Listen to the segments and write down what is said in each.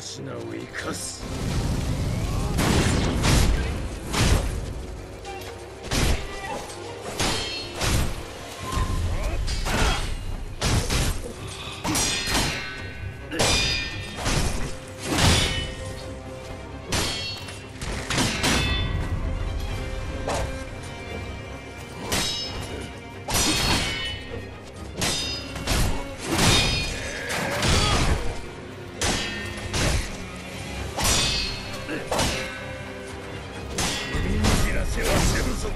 品を生かす。せはせぬぞ。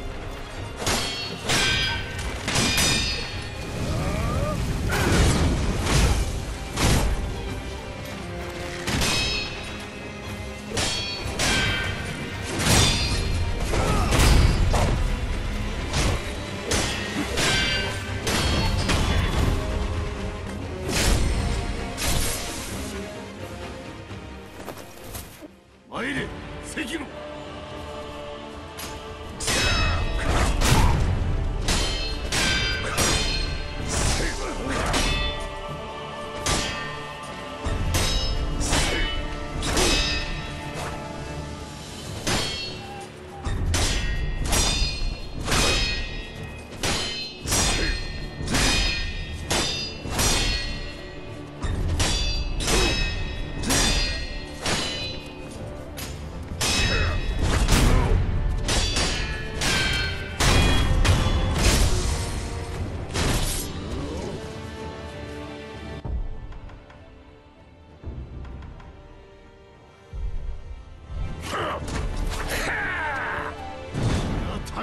参れ関野。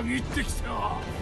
たぎってきた。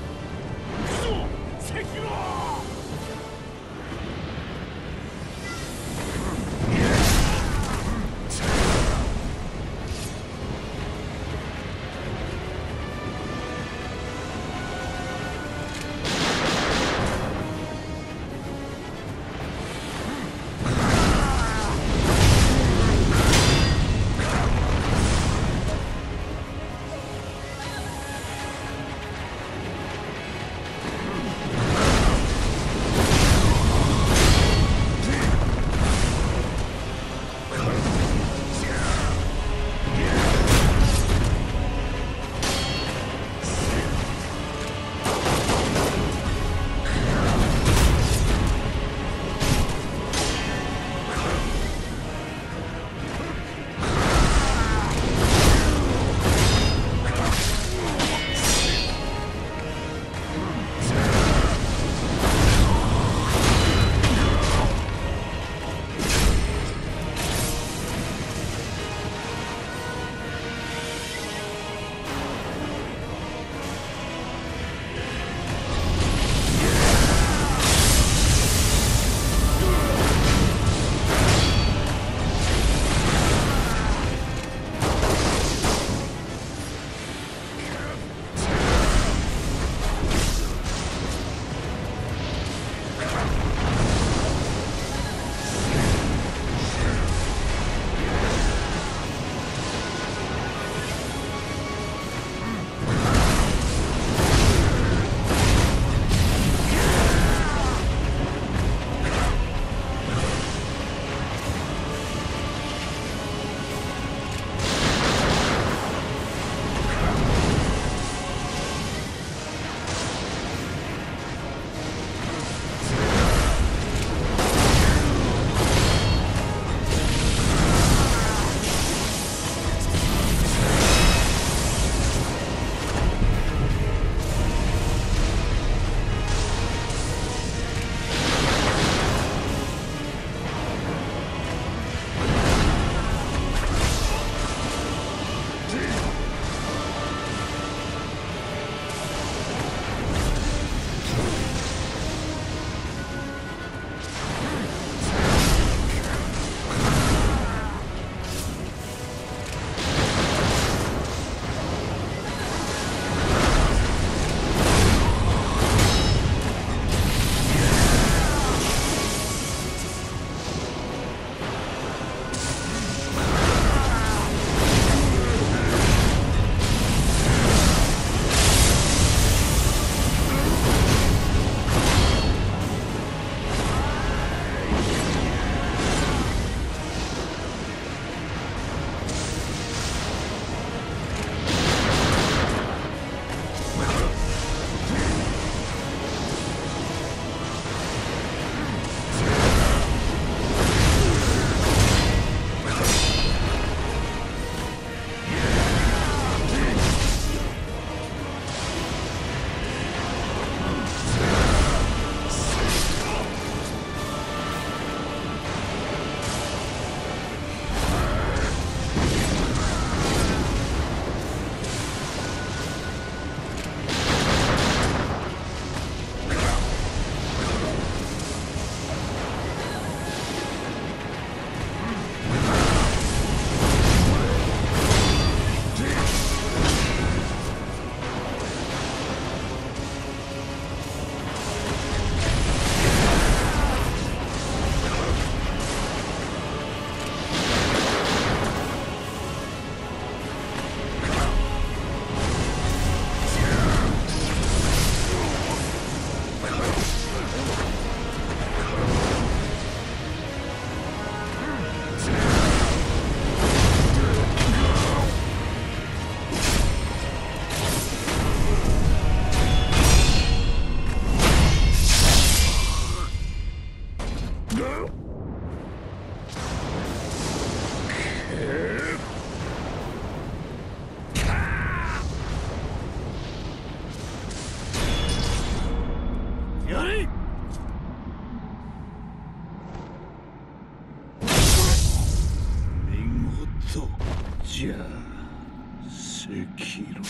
せロろ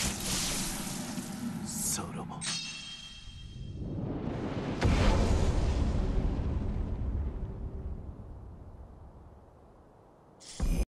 そろも